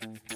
Mm-hmm.